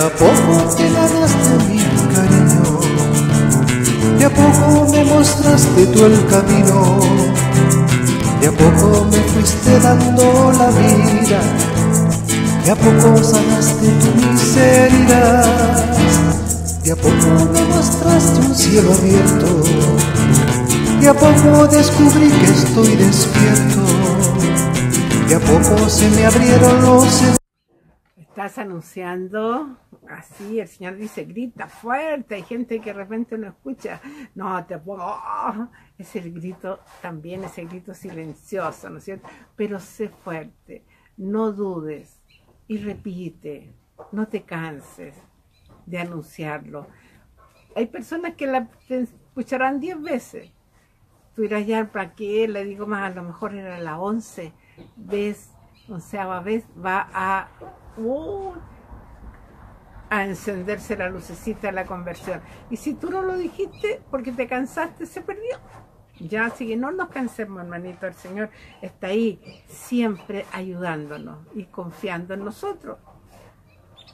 a poco te ganaste mi cariño, de a poco me mostraste tú el camino, de a poco me fuiste dando la vida, de a poco sanaste tu miseria, de a poco me mostraste un cielo abierto, de a poco descubrí que estoy despierto, de a poco se me abrieron los estás anunciando así, el Señor dice, grita fuerte, hay gente que de repente no escucha, no, te puedo, ¡oh! es el grito también, ese grito silencioso, ¿no es cierto? Pero sé fuerte, no dudes y repite, no te canses de anunciarlo. Hay personas que la escucharán diez veces, tú irás ya, ¿para qué? Le digo más, a lo mejor era la once vez, onceava vez, va a a encenderse la lucecita de la conversión. Y si tú no lo dijiste porque te cansaste, se perdió. Ya, así que no nos cansemos, hermanito. El Señor está ahí siempre ayudándonos y confiando en nosotros.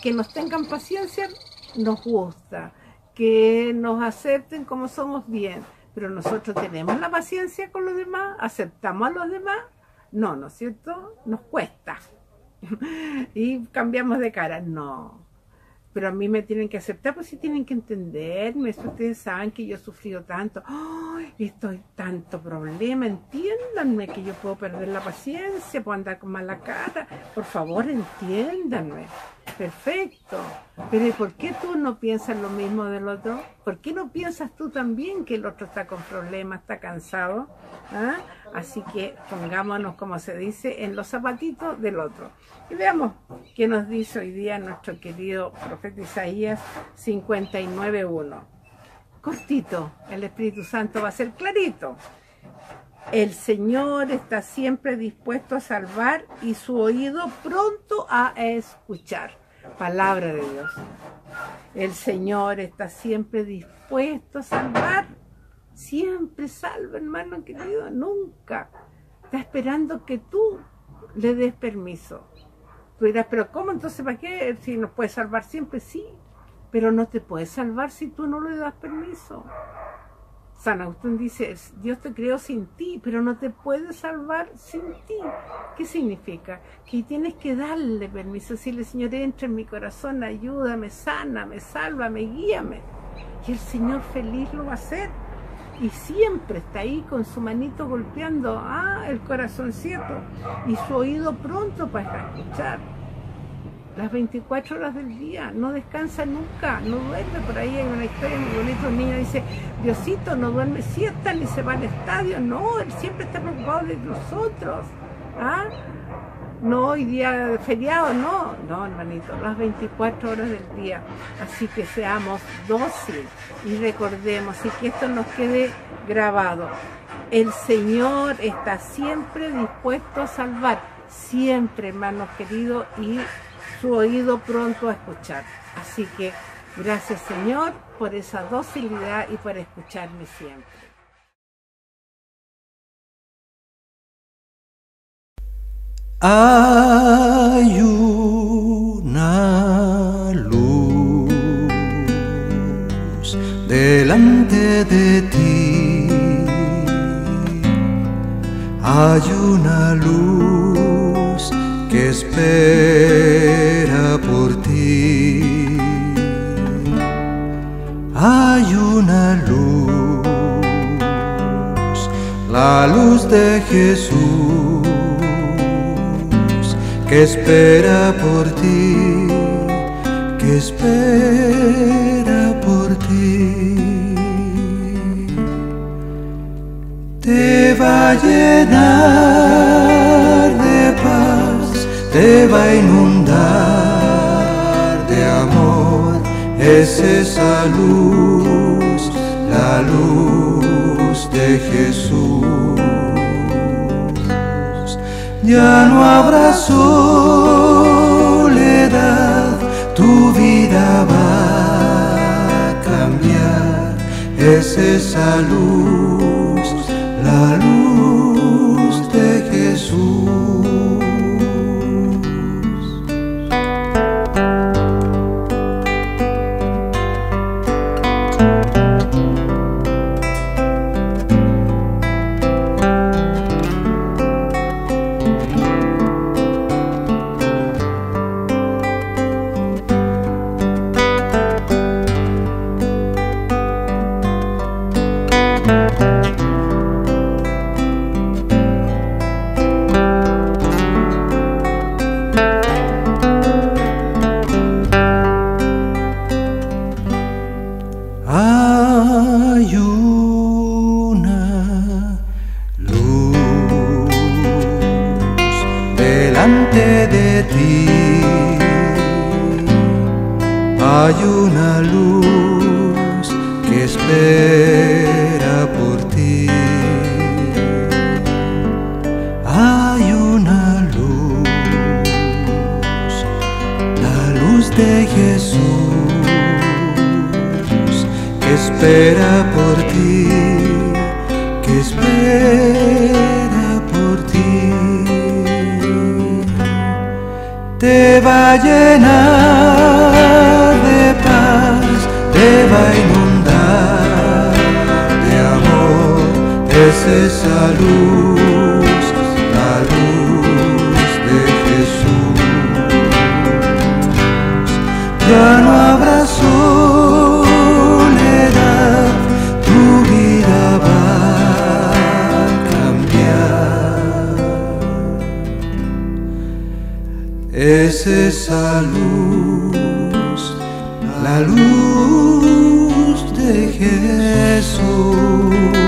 Que nos tengan paciencia nos gusta. Que nos acepten como somos bien. Pero nosotros tenemos la paciencia con los demás, aceptamos a los demás. No, ¿no es cierto? Nos cuesta. y cambiamos de cara. No. Pero a mí me tienen que aceptar, pues sí tienen que entenderme. ustedes saben que yo he sufrido tanto. estoy tanto problema. Entiéndanme que yo puedo perder la paciencia, puedo andar con mala cara. Por favor, entiéndanme. Perfecto. Pero ¿y por qué tú no piensas lo mismo del otro? ¿Por qué no piensas tú también que el otro está con problemas, está cansado? ¿Ah? Así que pongámonos, como se dice, en los zapatitos del otro. Y veamos qué nos dice hoy día nuestro querido profeta Isaías 59.1. Cortito, el Espíritu Santo va a ser clarito. El Señor está siempre dispuesto a salvar y su oído pronto a escuchar. Palabra de Dios. El Señor está siempre dispuesto a salvar. Siempre salva, hermano querido, nunca. Está esperando que tú le des permiso. Tú dirás, pero ¿cómo entonces para qué? Si nos puede salvar siempre, sí. Pero no te puede salvar si tú no le das permiso. San Agustín dice, Dios te creó sin ti, pero no te puede salvar sin ti. ¿Qué significa? Que tienes que darle permiso, decirle, Señor, entra en mi corazón, ayúdame, sáname, sálvame, guíame. Y el Señor feliz lo va a hacer. Y siempre está ahí con su manito golpeando ah, el corazoncito y su oído pronto para escuchar las 24 horas del día, no descansa nunca, no duerme. Por ahí hay una historia muy bonita, un niño dice, Diosito no duerme siesta ni se va al estadio, no, él siempre está preocupado de nosotros. ¿Ah? No hoy día feriado, no, no hermanito, las 24 horas del día. Así que seamos dóciles y recordemos y que esto nos quede grabado. El Señor está siempre dispuesto a salvar, siempre hermanos queridos y su oído pronto a escuchar. Así que gracias Señor por esa docilidad y por escucharme siempre. Hay una luz delante de ti. Hay una luz que espera de Jesús que espera por ti, que espera por ti. Te va a llenar de paz, te va a inundar de amor, es esa luz, la luz de Jesús ya no habrá soledad, tu vida va a cambiar, es esa luz, la luz Hay una luz que espera por ti. Hay una luz, la luz de Jesús que espera por ti, que espera te va a llenar va a inundar de amor, es esa luz, la luz de Jesús. Ya no habrá soledad, tu vida va a cambiar. Es esa luz la luz de Jesús.